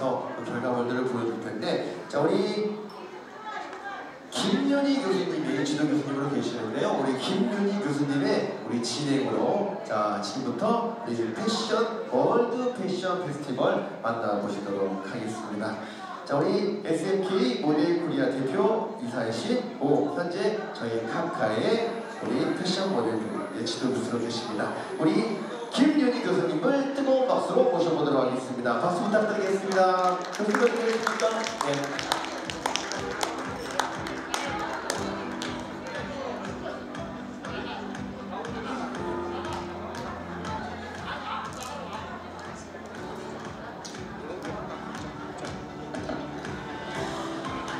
해서 그 결과물들을 보여줄 텐데 자 우리 김윤희 교수님이 지도 교수님으로 계시는데요. 우리 김윤희 교수님의 우리 진행으로 자 지금부터 우리 패션 월드 패션 페스티벌 만나보시도록 하겠습니다. 자 우리 SMK 모델 코리아 대표 이사이신 오 현재 저희 카카의 우리 패션 모델 지도 교수로 계십니다. 우리 김윤희 교수님을 뜨거운 박수로 모셔보도록 하겠습니다. 박수 부탁드리겠습니다. 교수님 어떻습니까 네.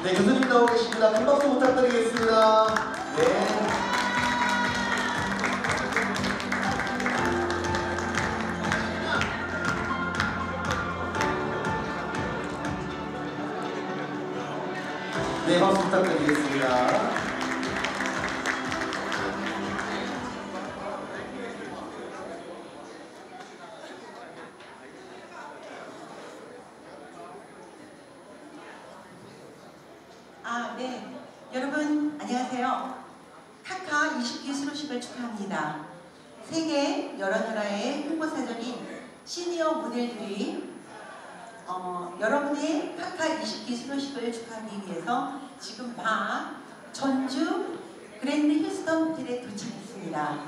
네, 교수님 나오 계십니다. 큰 박수 부탁드리겠습니다. 박수 부탁드리겠습니다. 아, 네. 여러분, 안녕하세요. 카카 20기 수료식을 축하합니다. 세계 여러 나라의 홍보사절인 시니어 모델들이 어, 여러분의 카카 20기 수료식을 축하하기 위해서 지금 밤 전주 그랜드 힐스턴 호텔에 도착했습니다.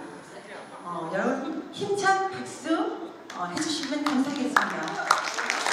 어, 여러분 힘찬 박수 어, 해주시면 감사하겠습니다.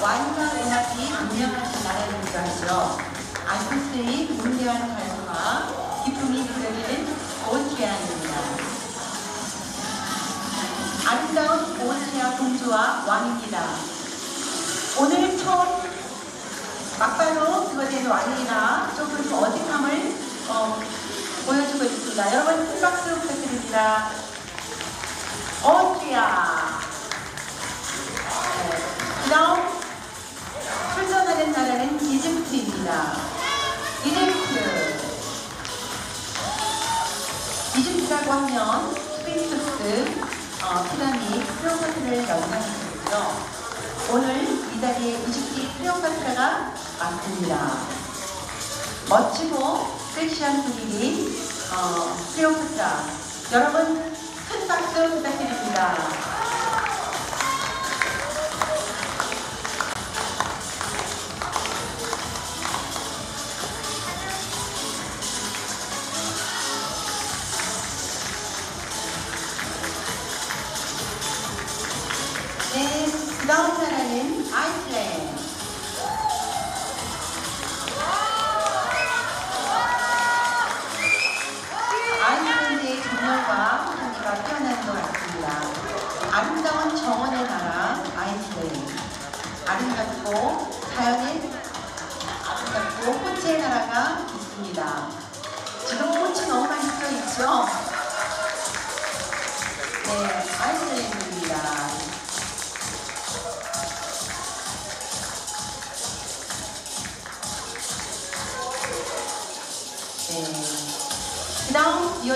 와인과 음악이 유명한 나라이기도 하죠. 아티스트의 문대한 가수와 기쁨이 느껴지는 오스트리아입니다. 아름다운 오스트리아 공주와 왕입니다. 오늘 처음 막바로 된 왕이나 조금 그 어색함을 어, 보여주고 있습니다. 여러분 큰 박수 부탁드립니다. 오스트리아 네. 그 다음 이집트입니다. 이집트 이집트라고 하면 스핑크스, 어, 피라미드, 클레오파트라를 연상하시고요. 오늘 이 자리에 이집트 클레오파트라가 왔습니다. 멋지고 섹시한 분위기 어, 클레오파트라 여러분 큰 박수 부탁드립니다. 나라는 아이슬랜드.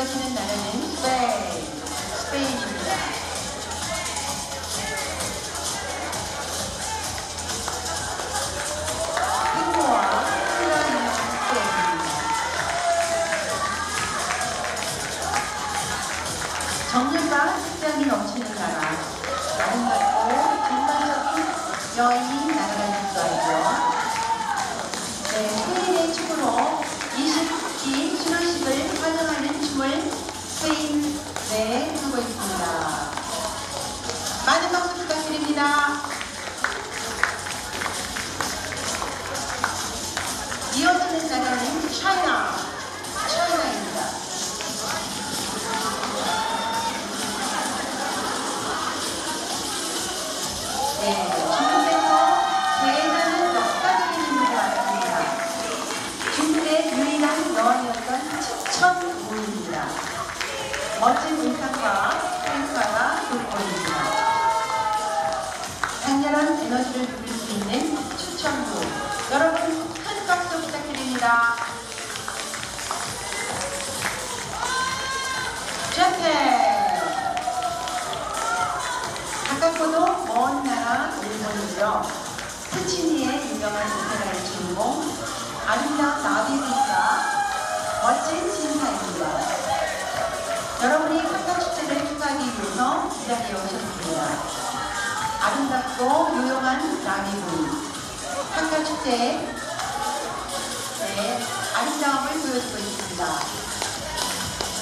다음 이어지는 나 멋진 의상과 행사가 돋보입니다. 강렬한 에너지를 누릴 수 있는 추천부 여러분 큰 박수 부탁드립니다. 자태 가깝고도 먼 나라 일본이죠. 푸치니의 유명한 오페라의 주인공 아름다운 나비니까 멋진 신사입니다. 여러분이 한가 축제를 축하하기 위해서 이 자리에 오셨습니다. 아름답고 유용한 나비부이 한가 축제의 네, 아름다움을 보여주고 있습니다.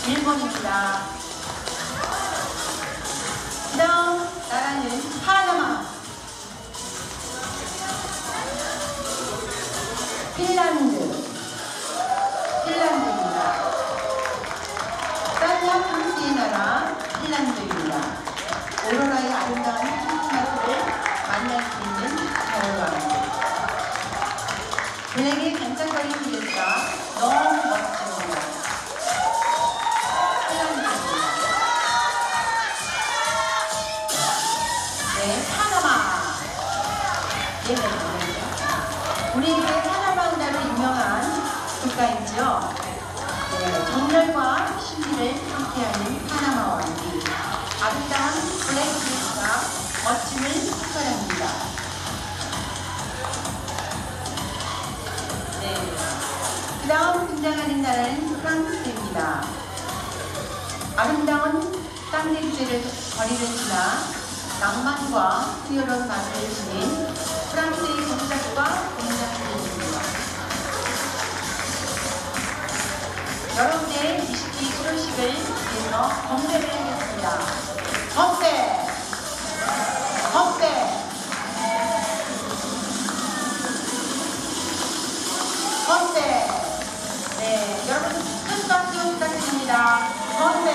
일본입니다. 그 다음 나라는 파나마 핀란드 핀란드 오로라의 아름다운 크리스마스를 만날 수 있는 겨울왕국 블랙의 반짝거리는 길가 너무 멋집니다. 핀란드입니다. 네, 파나마. 예, 네, 네. 우리에게 파나마운다로 유명한 국가이죠. 네, 정열과 신비를 함께하는 멋짐을 특별합니다. 네. 그 다음 등장하는 나라는 프랑스입니다. 아름다운 땅냄새를 거리를 지나 낭만과 풍요로운 맛을 지닌 프랑스의 공작과 공작들입니다. 여러분의 20기 수료식을 위해서 건배를 하겠습니다. 건배! 건배! 건배! 네, 여러분 큰 박수 부탁드립니다. 건배!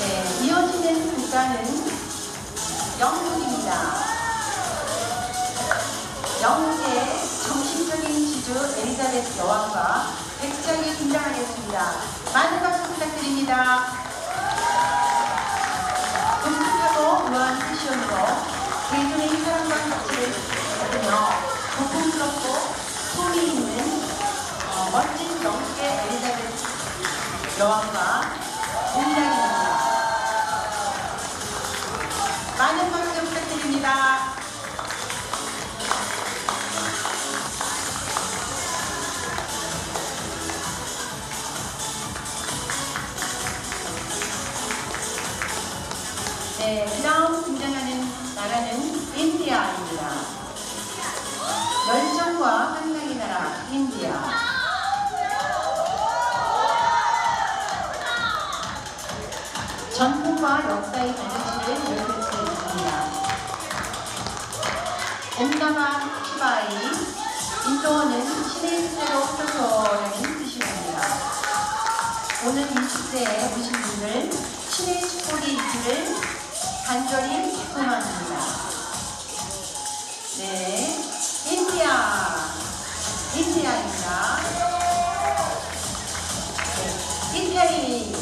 네, 이어지는 국가는 영국입니다. 영국의 정신적인 지주 엘리자베스 여왕과 백작이 등장하겠습니다. 많은 박수 부탁드립니다. 독특하고 우아한 패션으로 대중의 사랑과 가치를 받으며 고풍스럽고 소리 있는 어, 멋진 영국의 엘리자베스 여왕과 등장입니다. 옴나마 시바이, 인도어는 신의 뜻대로 표서라는 뜻입니다. 이 축제에 오신 분들 신의 축복이 있기를 간절히 소망합니다. 네, 인디아, 인디아입니다. 네, 이태리,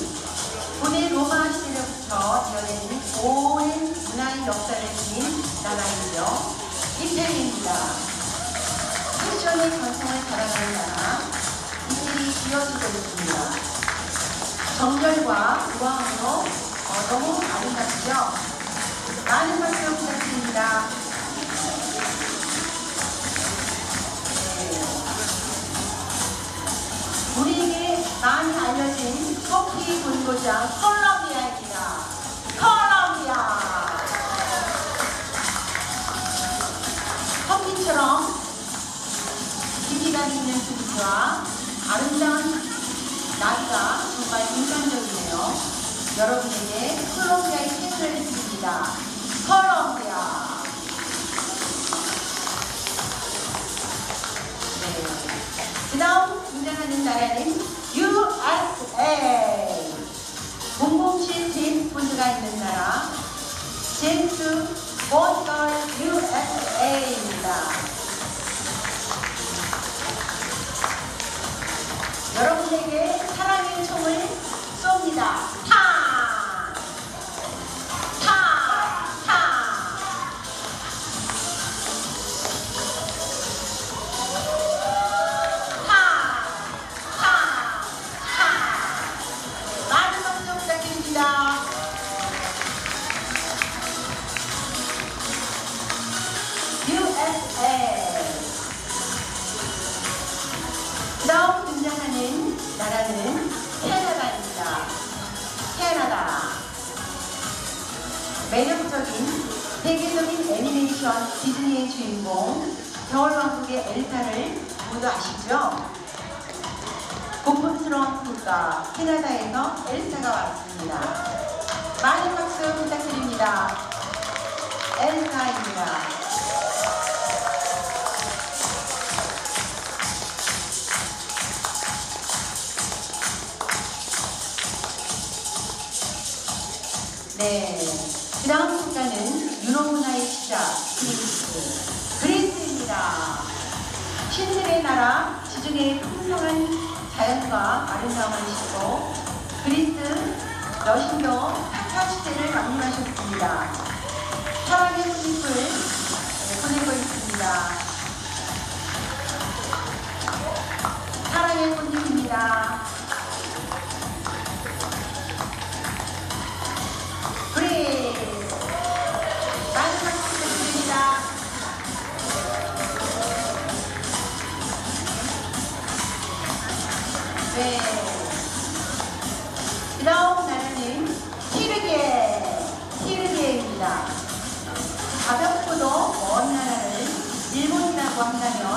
고대 로마 시대로부터 이어내는 오랜 문화의 역사를 지닌 나라이죠. 이태리입니다. 패션의 전통을 자랑하는 나라, 이태리 이어지고 있습니다. 정열과 우아함으로 어, 너무 아름답죠? 많은 박수 부탁드립니다. 네. 우리에게 많이 알려진 커피 본고장 콜롬 와 아름다운 낮과 정말 인간적이네요. 여러분에게 콜롬비아의 힘을 드립니다. 콜롬비아. 네. 그 다음 등장하는 나라는 USA. 공공실 제임스 본드가 있는 나라. 제임스 본드 USA입니다. 여러분에게 사랑의 총을 쏩니다. 캐나다에서 엘사가 왔습니다. 많은 박수 부탁드립니다. 엘사입니다. 네, 그 다음 국가는 유럽문화의 시작, 그리스, 그리스입니다. 신들의 나라, 지중해의 풍성한 자연과 아름다움을 싣고 그리스 여신경 사시대를 방문하셨습니다. 사랑의 손님을 보내고 있습니다. 사랑의 손님입니다. 好你再聊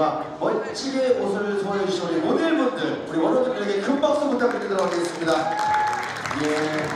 와 멋지게 옷을 소화해주신 우리 모델분들 우리 원호님들에게 큰 박수 부탁드리도록 하겠습니다 예.